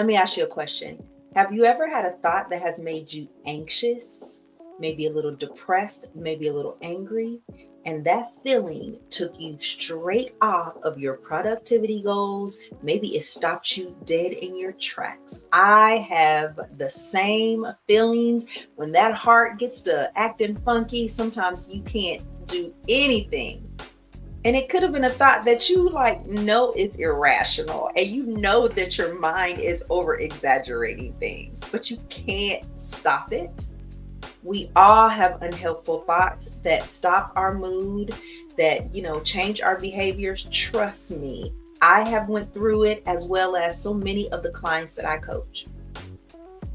Let me ask you a question. Have you ever had a thought that has made you anxious, maybe a little depressed, maybe a little angry? And that feeling took you straight off of your productivity goals. Maybe it stopped you dead in your tracks. I have the same feelings when that heart gets to acting funky. Sometimes you can't do anything and it could have been a thought that you like know is irrational and you know that your mind is over exaggerating things, but you can't stop it. We all have unhelpful thoughts that stop our mood, that, you know, change our behaviors. Trust me, I have went through it as well as so many of the clients that I coach.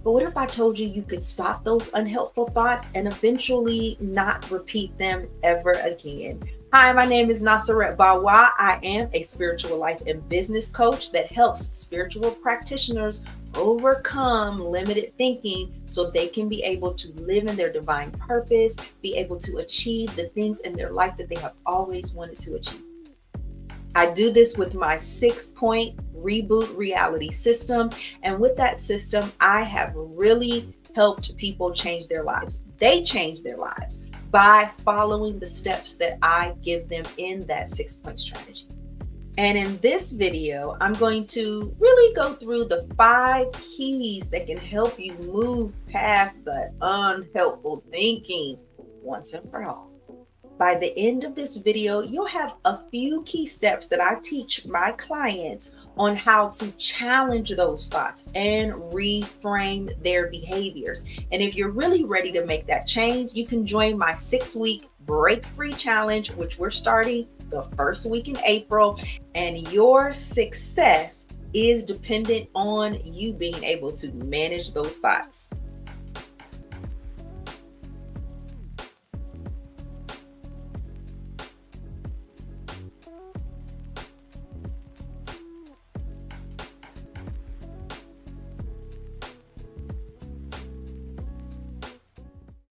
But what if I told you you could stop those unhelpful thoughts and eventually not repeat them ever again? Hi, my name is Nasahrhette Gbawa. I am a spiritual life and business coach that helps spiritual practitioners overcome limited thinking so they can be able to live in their divine purpose, be able to achieve the things in their life that they have always wanted to achieve. I do this with my six point reboot reality system. And with that system, I have really helped people change their lives. They change their lives by following the steps that I give them in that six point strategy. And in this video, I'm going to really go through the five keys that can help you move past the unhelpful thinking once and for all. By the end of this video, you'll have a few key steps that I teach my clients on how to challenge those thoughts and reframe their behaviors. And if you're really ready to make that change, you can join my six week break free challenge, which we're starting the first week in April. And your success is dependent on you being able to manage those thoughts.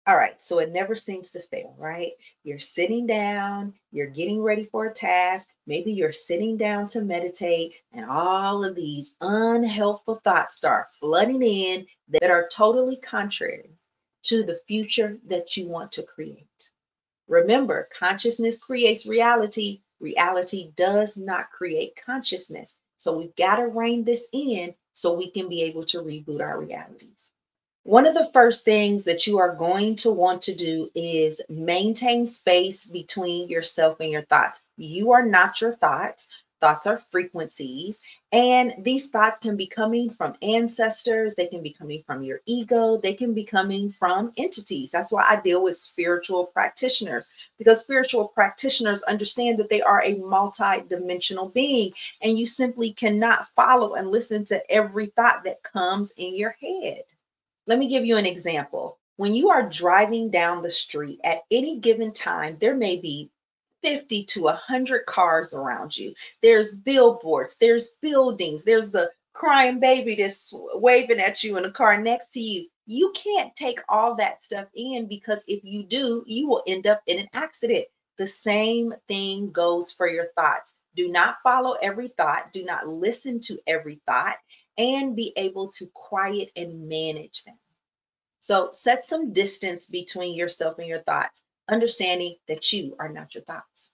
All right, so it never seems to fail, right? You're sitting down, you're getting ready for a task, maybe you're sitting down to meditate, and all of these unhelpful thoughts start flooding in that are totally contrary to the future that you want to create. Remember, consciousness creates reality, reality does not create consciousness. So we've got to rein this in so we can be able to reboot our realities. One of the first things that you are going to want to do is maintain space between yourself and your thoughts. You are not your thoughts. Thoughts are frequencies, and these thoughts can be coming from ancestors, they can be coming from your ego, they can be coming from entities. That's why I deal with spiritual practitioners because spiritual practitioners understand that they are a multi-dimensional being, and you simply cannot follow and listen to every thought that comes in your head. Let me give you an example. When you are driving down the street at any given time, there may be 50 to 100 cars around you. There's billboards, there's buildings, there's the crying baby that's waving at you in the car next to you. You can't take all that stuff in because if you do, you will end up in an accident. The same thing goes for your thoughts. Do not follow every thought, do not listen to every thought and be able to quiet and manage them. So set some distance between yourself and your thoughts, understanding that you are not your thoughts.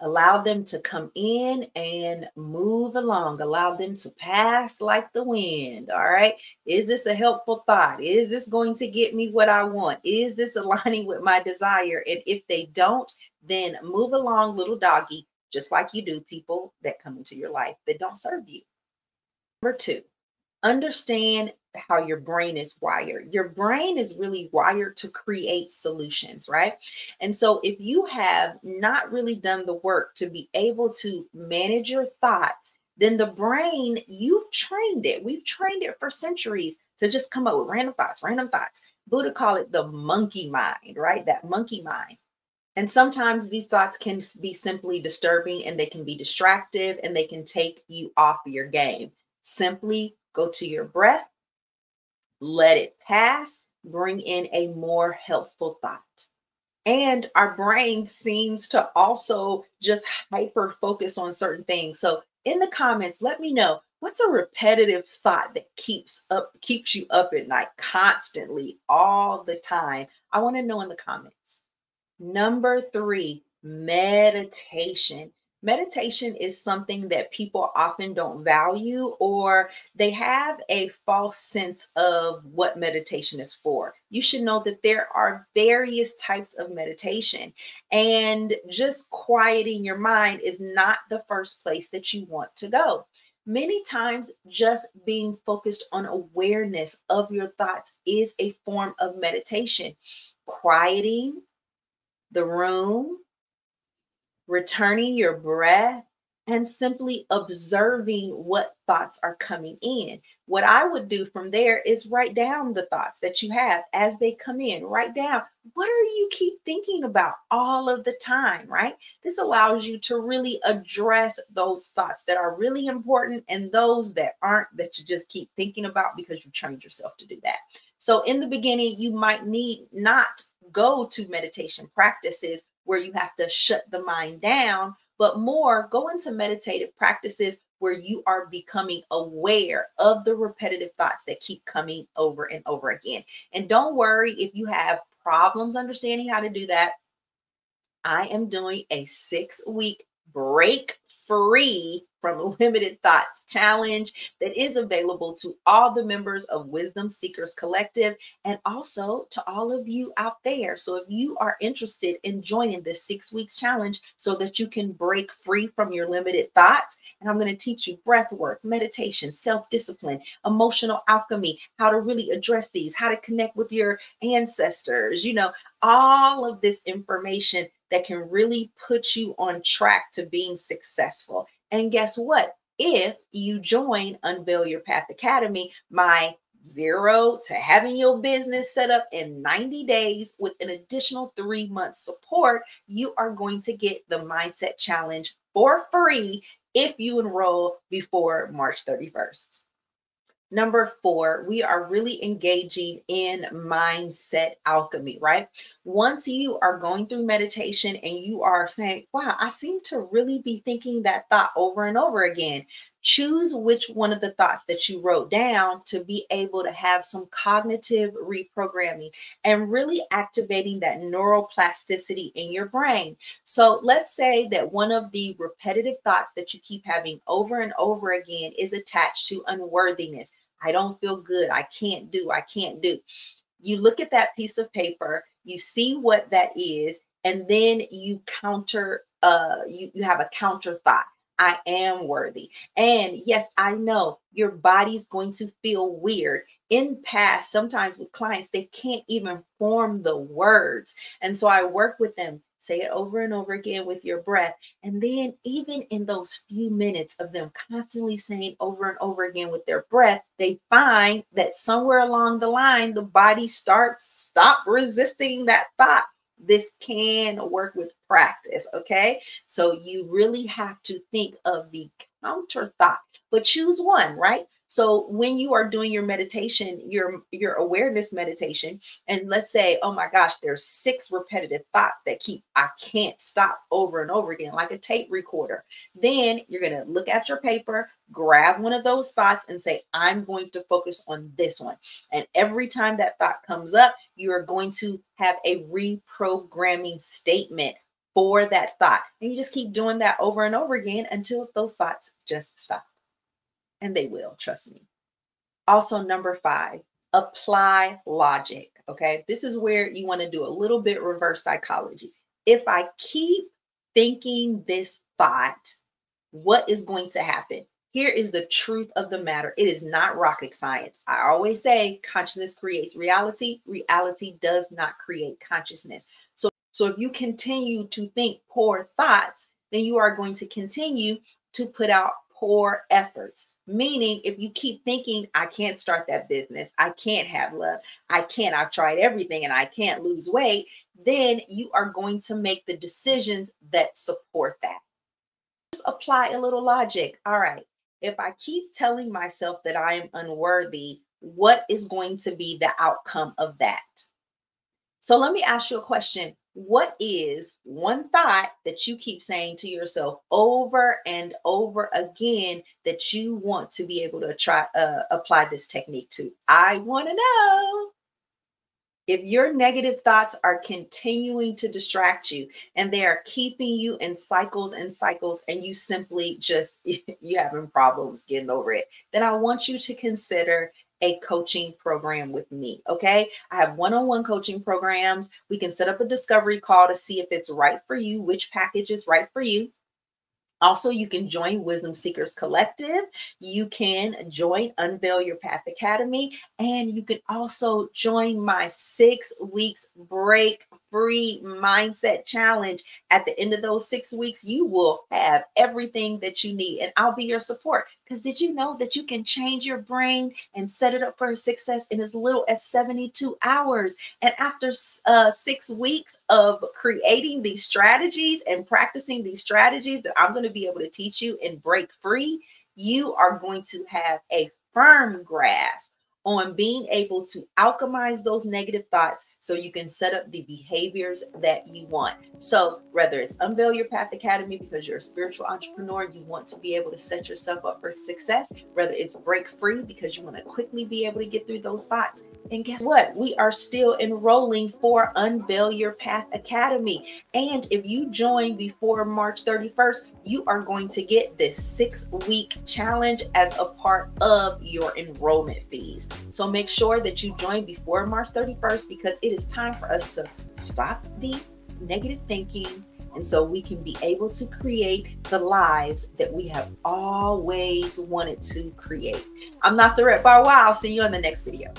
Allow them to come in and move along. Allow them to pass like the wind. All right. Is this a helpful thought? Is this going to get me what I want? Is this aligning with my desire? And if they don't, then move along, little doggy, just like you do people that come into your life that don't serve you. Number two, understand how your brain is wired. Your brain is really wired to create solutions, right? And so if you have not really done the work to be able to manage your thoughts, then the brain, you've trained it. We've trained it for centuries to just come up with random thoughts, random thoughts. Buddha call it the monkey mind, right? That monkey mind. And sometimes these thoughts can be simply disturbing and they can be distractive and they can take you off your game. Simply go to your breath, let it pass, bring in a more helpful thought. And our brain seems to also just hyper focus on certain things. So, in the comments, let me know What's a repetitive thought that keeps up keeps you up at night constantly all the time? I want to know in the comments. Number 3, meditation. Meditation is something that people often don't value or they have a false sense of what meditation is for. You should know that there are various types of meditation, and just quieting your mind is not the first place that you want to go. Many times, just being focused on awareness of your thoughts is a form of meditation. Quieting the room, returning your breath, and simply observing what thoughts are coming in. What I would do from there is write down the thoughts that you have as they come in. Write down what are you keep thinking about all of the time, right? This allows you to really address those thoughts that are really important and those that aren't that you just keep thinking about because you've trained yourself to do that. So in the beginning, you might need not go to meditation practices where you have to shut the mind down, but more go into meditative practices where you are becoming aware of the repetitive thoughts that keep coming over and over again. And don't worry if you have problems understanding how to do that. I am doing a six week break free from Limited Thoughts Challenge that is available to all the members of Wisdom Seekers Collective and also to all of you out there. So, if you are interested in joining this six weeks challenge so that you can break free from your limited thoughts, and I'm going to teach you breath work, meditation, self discipline, emotional alchemy, how to really address these, how to connect with your ancestors, you know, all of this information that can really put you on track to being successful. And guess what? If you join Unveil Your Path Academy, my zero to having your business set up in 90 days with an additional three months support, you are going to get the Mindset Challenge for free if you enroll before March 31st. Number four, we are really engaging in mindset alchemy, right? Once you are going through meditation and you are saying, wow, I seem to really be thinking that thought over and over again, choose which one of the thoughts that you wrote down to be able to have some cognitive reprogramming and really activating that neuroplasticity in your brain. So let's say that one of the repetitive thoughts that you keep having over and over again is attached to unworthiness. I don't feel good. I can't do. I can't do. You look at that piece of paper, you see what that is, and then you counter uh you, you have a counter thought I am worthy. And yes, I know your body's going to feel weird. In past, sometimes with clients, they can't even form the words. And so I work with them. Say it over and over again with your breath. And then, even in those few minutes of them constantly saying over and over again with their breath, they find that somewhere along the line, the body starts stop resisting that thought this can work with practice. Okay. So you really have to think of the counter thought, but choose one, right? So when you are doing your meditation, your your awareness meditation, and let's say, oh my gosh, there's six repetitive thoughts that keep I can't stop over and over again, like a tape recorder. Then you're gonna look at your paper, grab one of those thoughts, and say, I'm going to focus on this one. And every time that thought comes up, you are going to have a reprogramming statement for that thought. And you just keep doing that over and over again until those thoughts just stop and they will, trust me. Also, number five, apply logic. Okay, this is where you want to do a little bit reverse psychology. If I keep thinking this thought, what is going to happen? Here is the truth of the matter. It is not rocket science. I always say consciousness creates reality. Reality does not create consciousness. So, so if you continue to think poor thoughts, then you are going to continue to put out poor efforts. Meaning, if you keep thinking, I can't start that business, I can't have love, I can't, I've tried everything and I can't lose weight, then you are going to make the decisions that support that. Just apply a little logic. All right, if I keep telling myself that I am unworthy, what is going to be the outcome of that? So let me ask you a question. What is one thought that you keep saying to yourself over and over again that you want to be able to try uh, apply this technique to? I want to know. If your negative thoughts are continuing to distract you and they are keeping you in cycles and cycles and you simply just you having problems getting over it, then I want you to consider a coaching program with me. Okay. I have one on one coaching programs. We can set up a discovery call to see if it's right for you, which package is right for you. Also, you can join Wisdom Seekers Collective. You can join Unveil Your Path Academy. And you can also join my six weeks break free mindset challenge. At the end of those six weeks, you will have everything that you need, and I'll be your support. Because did you know that you can change your brain and set it up for success in as little as 72 hours? And after uh, six weeks of creating these strategies and practicing these strategies that I'm going to be able to teach you and break free, you are going to have a firm grasp on being able to alchemize those negative thoughts so you can set up the behaviors that you want. So, whether it's Unveil Your Path Academy because you're a spiritual entrepreneur, you want to be able to set yourself up for success, whether it's break free because you want to quickly be able to get through those thoughts. And guess what? We are still enrolling for Unveil Your Path Academy. And if you join before March 31st, you are going to get this six week challenge as a part of your enrollment fees. So make sure that you join before March 31st because it is time for us to stop the negative thinking. And so we can be able to create the lives that we have always wanted to create. I'm Nasahrhette Gbawa. I'll see you in the next video.